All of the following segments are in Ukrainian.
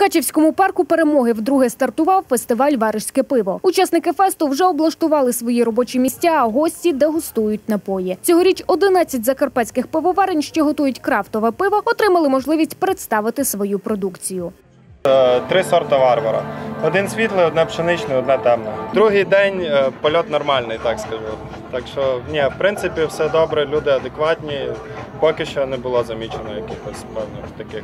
Мукачівському парку перемоги вдруге стартував фестиваль Варежське пиво. Учасники фесту вже облаштували свої робочі місця, а гості дегустують напої. Цьогоріч 11 закарпатських пивоварень, що готують крафтове пиво, отримали можливість представити свою продукцію. Е, Три сорта варвара. Один світлий, одне пшеничне, одне темне. Другий день е, польот нормальний, так скажу. Так що, ні, в принципі, все добре, люди адекватні. Поки що не було замічено якихось певних таких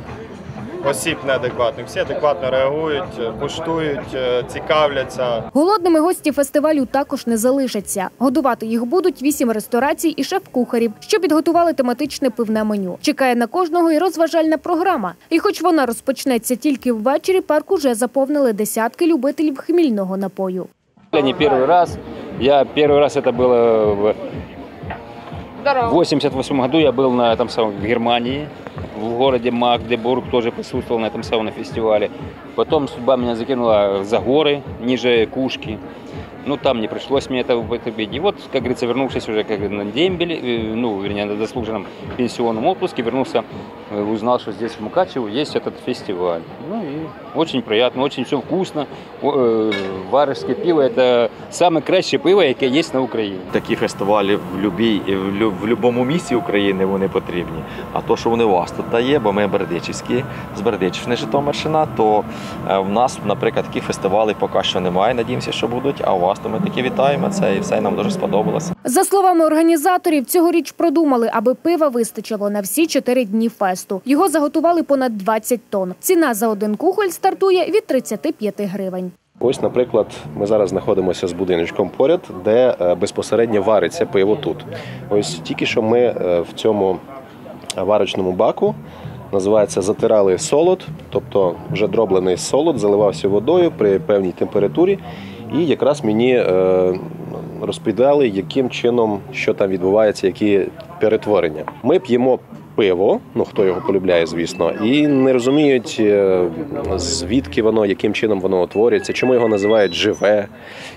осіб неадекватних. Всі адекватно реагують, куштують, е, цікавляться. Голодними гості фестивалю також не залишаться. Годувати їх будуть вісім ресторацій і шеф-кухарів, що підготували тематичне пивне меню. Чекає на кожного і розважальна програма. І хоч вона розпочнеться тільки ввечері, парк уже заповнили десятки любителів хмільного напою. Не первый раз. Я первый раз это было в 88 году. Я был на этом самом в Германии, в городе Магдебург, тоже присутствовал на этом самом фестивале. Потом судьба меня закинула за горы, ниже Кушки. Ну, там не пришлось мне это употребить. И вот, как говорится, вернувшись уже как на дембель, э, ну, вернее, на заслуженном пенсионном отпуске, вернулся, узнал, что здесь в Мукачево есть этот фестиваль. Ну и очень приятно, очень все вкусно. О, э, Варежское пиво – это самое кращее пиво, яке є на Україні. Такі фестивалі в любій в лю- в будь-якому місці України вони потрібні. А то, що вони у вас тут є, бо ми Бердичівські, з Бердичівщини Житомирщина, то е, в нас, наприклад, таких фестивалів поки що немає. Надіємося, що будуть. А у вас то ми таки вітаємо це і все нам дуже сподобалося. За словами організаторів, цьогоріч продумали, аби пива вистачило на всі чотири дні фесту. Його заготували понад 20 тонн. Ціна за один кухоль стартує від 35 гривень. Ось, наприклад, ми зараз знаходимося з будиночком поряд, де е, безпосередньо вариться пиво тут. Ось тільки що ми е, в цьому варочному баку називається затирали солод, тобто вже дроблений солод заливався водою при певній температурі, і якраз мені е, розповідали, яким чином що там відбувається, які перетворення. Ми п'ємо. Пиво, ну хто його полюбляє, звісно, і не розуміють, е, звідки воно, яким чином воно утворюється, чому його називають живе,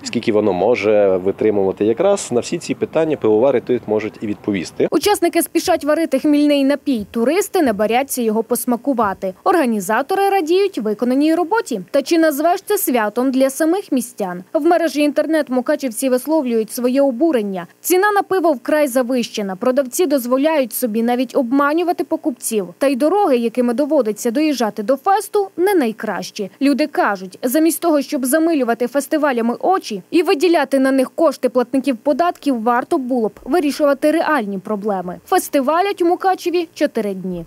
скільки воно може витримувати. Якраз на всі ці питання пивовари тут можуть і відповісти. Учасники спішать варити хмільний напій. Туристи не баряться його посмакувати. Організатори радіють виконаній роботі. Та чи назвеш це святом для самих містян? В мережі інтернет мукачівці висловлюють своє обурення. Ціна на пиво вкрай завищена. Продавці дозволяють собі навіть обманювати покупців. Та й дороги, якими доводиться доїжджати до фесту, не найкращі. Люди кажуть, замість того, щоб замилювати фестивалями очі і виділяти на них кошти платників податків, варто було б вирішувати реальні проблеми. Фестивалять у Мукачеві чотири дні.